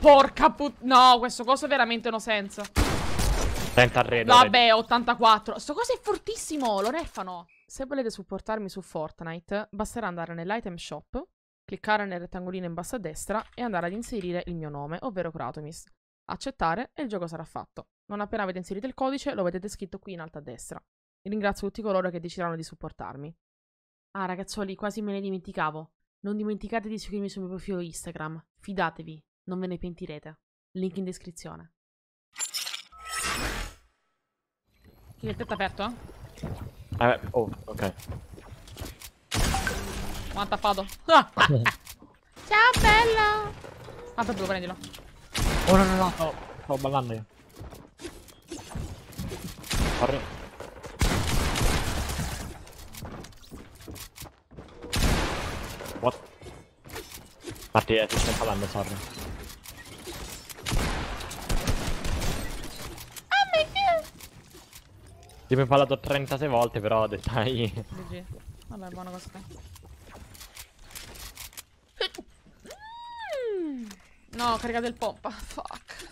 Porca put... No, questo coso è veramente no senso. 30 arredo. Vabbè, 84. Sto coso è fortissimo, lo nerfano. Se volete supportarmi su Fortnite, basterà andare nell'item shop, cliccare nel rettangolino in basso a destra e andare ad inserire il mio nome, ovvero Kratomis. Accettare e il gioco sarà fatto. Non appena avete inserito il codice, lo vedete scritto qui in alto a destra. ringrazio tutti coloro che decideranno di supportarmi. Ah, ragazzoli, quasi me ne dimenticavo. Non dimenticate di seguirmi sul mio profilo Instagram. Fidatevi, non ve ne pentirete. Link in descrizione. Il tetto aperto, eh? Oh, ok. Ma tappato. Ciao, bella! Ah, per due, prendilo. Oh, no, no, no. Oh, sto ballando io. Corri. What? Marti, eh, ti stai parlando, sorry. Ti ho parlato 36 volte, però dettagli. GG. Vabbè, buona cosa. No, carica del pompa. Fuck.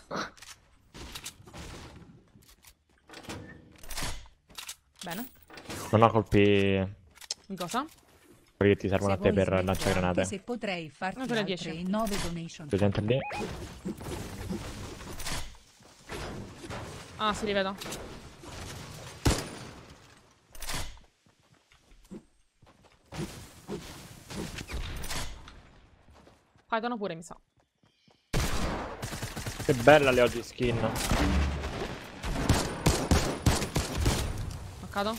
Bene. Non ho colpi. In cosa? Quelli che ti servono a te per lanciare granate. Se potrei farti 10. 9 donation. Presente lì. Ah, si rivedo. Fightano pure, mi sa. Che bella le oggi skin. Knoccato.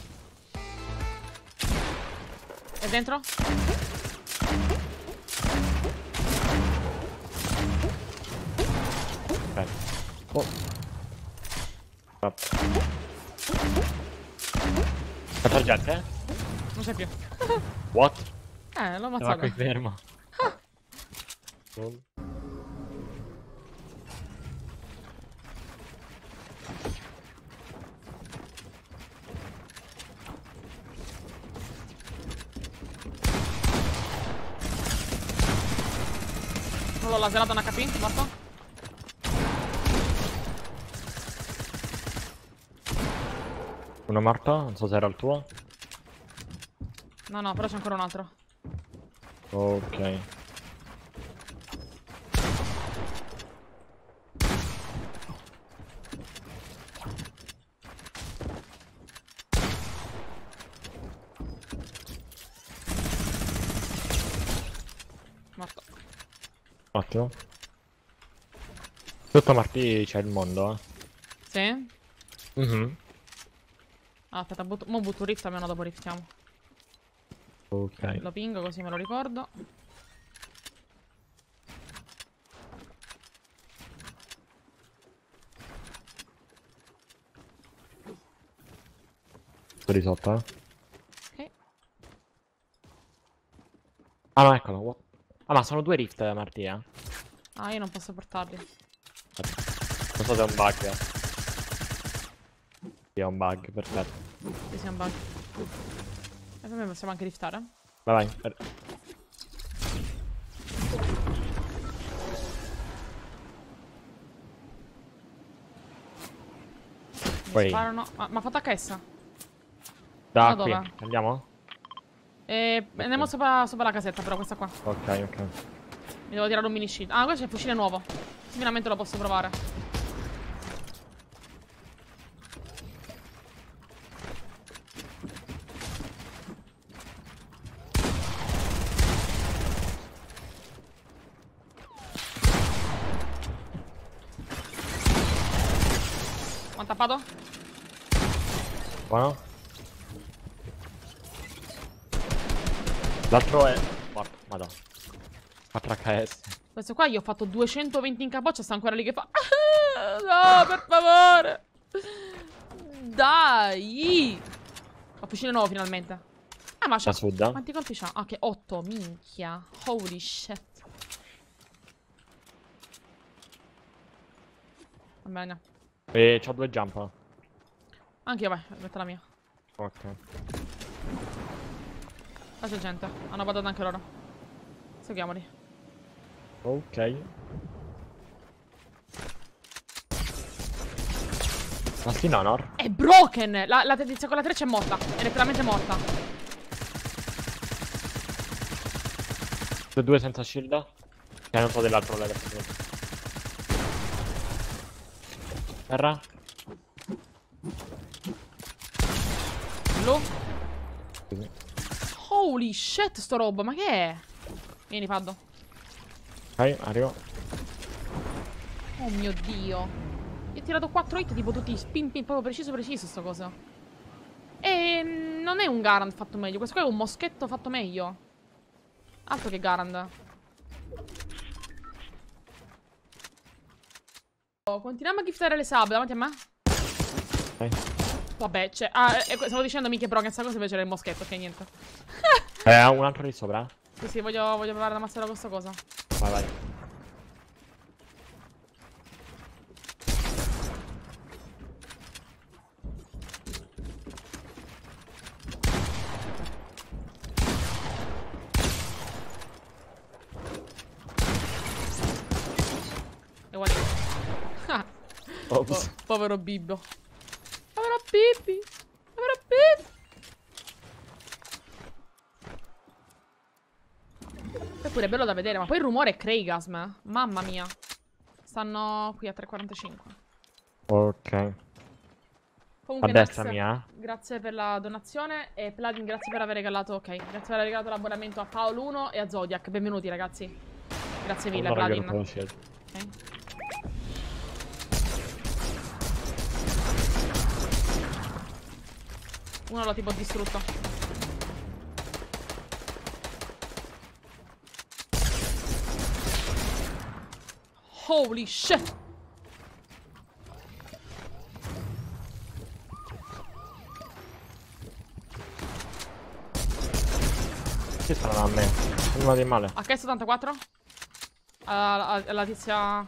È dentro? Ok. Oh. Quanta gente? Eh? Non c'è più. What? Eh, l'ho ammazzato. qui fermo. Ah. Non l'ho laserato un HP, morto. Uno morto? Non so se era il tuo. No, no, però c'è ancora un altro. Ok. Ottimo. Sotto Martì c'è il mondo, eh. Sì? Mhm. Ah, aspetta, butto, mo butto un rift, almeno dopo riftiamo. Ok. Lo pingo così me lo ricordo. Sto di sotto, eh. Ok. Ah no, eccolo. what- Ah ma sono due rift, Martì, eh. Ah, io non posso portarli. Non so se è un bug. eh. Sì, è un bug, perfetto. Ci siamo bug. E per me possiamo anche riftare. Vai, vai. per- Mi Poi- sparano. Ma, ma fatto HS? Da Ma qui, dove? andiamo? E andiamo sopra, sopra la casetta, però questa qua. Ok, ok. Mi devo tirare un mini shield. Ah, questo è il fucile nuovo. Finalmente lo posso provare. Ha tappato? Buono. L'altro è morto, madonna. 4 HS. Questo qua io ho fatto 220 in capoccia, sta ancora lì che fa... No, per favore! Dai! Fucile nuovo finalmente. Ah, ma c'ha... Quanti colpi c'ha? Ah, che 8, minchia. Holy shit. Va bene. E c'ho due jump. Anche io, vai, metto la mia. Ok. Là c'è gente. Hanno badato anche loro. Seguiamoli. Ok. Ma sti nanor? È broken! La, la tizia con la treccia è morta. È letteralmente morta. Le due senza shield. C'è non so dell'altro level. Terra. Blu. Holy shit, sto roba, ma che è? Vieni, Paddo. Ok, arrivo. Oh mio dio. Gli ho tirato 4 hit tipo tutti spin pin proprio preciso preciso sta cosa. E mm, non è un Garand fatto meglio, questo qua è un moschetto fatto meglio. Altro che Garand. Oh, continuiamo a giftare le sub davanti a me. Ok. Vabbè, c'è. Ah, eh, stavo dicendo mica Broken sta cosa invece era il moschetto, ok, niente. Eh, un altro lì sopra. Sì, sì, voglio, voglio provare ad ammazzare questa cosa. Vai, vai. Ops. po- povero Bibbo. Povero Pippi. Povero Pippi. Eppure è bello da vedere, ma poi il rumore è Craigasm. Mamma mia. Stanno qui a 3.45. Ok. Comunque, A destra Nex, mia. Grazie per la donazione. E Pladin, grazie per aver regalato. Ok, grazie per aver regalato l'abbonamento a Paolo 1 e a Zodiac. Benvenuti, ragazzi. Grazie mille, Allora, Pladin. non avevo scelto. Ok. Uno l'ho tipo distrutto. Holy shit! Ci stanno a me. Uno di male. H74? Ah, la, la tizia...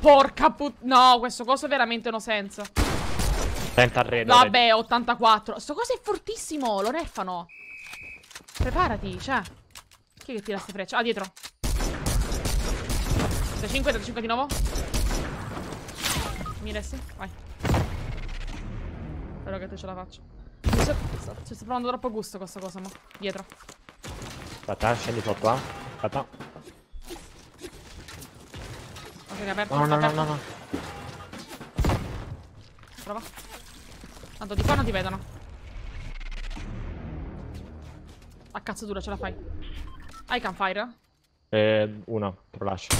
Porca put... No, questo coso veramente no senso. Tenta arredo. Vabbè, 84. Sto coso è fortissimo, lo nerfano. Preparati, cioè. Chi è che tira queste frecce? Ah, dietro. 35, 35 di nuovo. Mi resti? Vai. Spero che tu ce la faccia. Mi sto- Ci sto provando troppo gusto questa cosa, ma. Dietro. Aspetta, eh, scendi sotto, eh. Aspetta. Ok, è aperto. No, no, no, no, no. Prova. Tanto di qua non ti vedono. A cazzo dura, ce la fai. Hai campfire? Eh, uno, te lo lascio.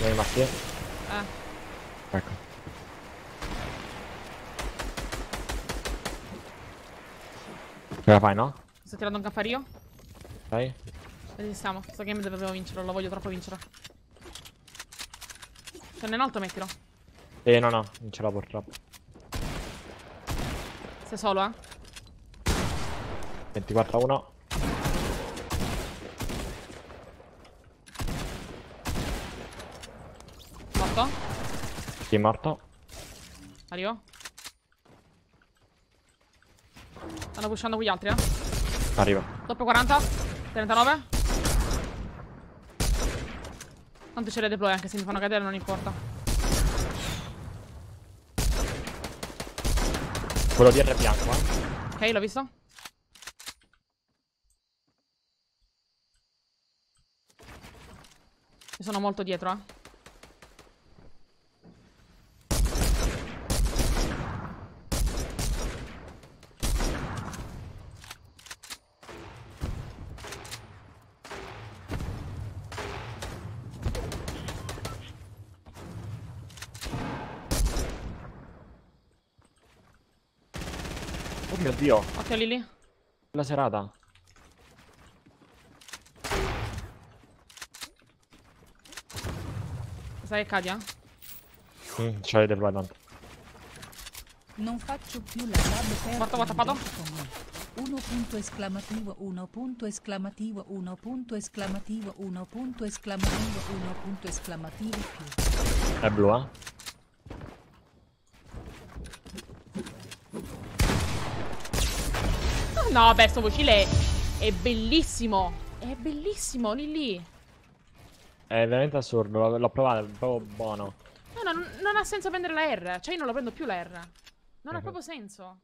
Ne rimasti? Eh. Ecco. Ce la fai, no? Sto tirando un campfire io? Dai. Resistiamo. Sto game dovevo vincere, lo voglio troppo vincere. Se non in alto mettilo. Eh, no, no, non ce l'ho purtroppo. Sei solo, eh? 24 a 1. Morto? È morto? Arrivo? Stanno pushando quegli altri, eh? Arriva. Doppio 40? 39? Tanto c'è le deploy anche se mi fanno cadere non importa. Quello di R bianco, eh. Ok, l'ho visto. Mi sono molto dietro, eh. Mio dio. Occhio Lily. La serata. Sai che cadi, eh? Mm, c'è deploy tanto. Non faccio più la sub per Morto, morto, fatto? Uno punto esclamativo, uno punto esclamativo, uno punto esclamativo, uno punto esclamativo, uno punto esclamativo più. È blu, eh. No, vabbè, sto fucile è, è bellissimo. È bellissimo, Lily. È veramente assurdo. L'ho provato, è proprio buono. No, no, non, ha senso prendere la R. Cioè, io non la prendo più la R. Non ha Mhm. proprio senso.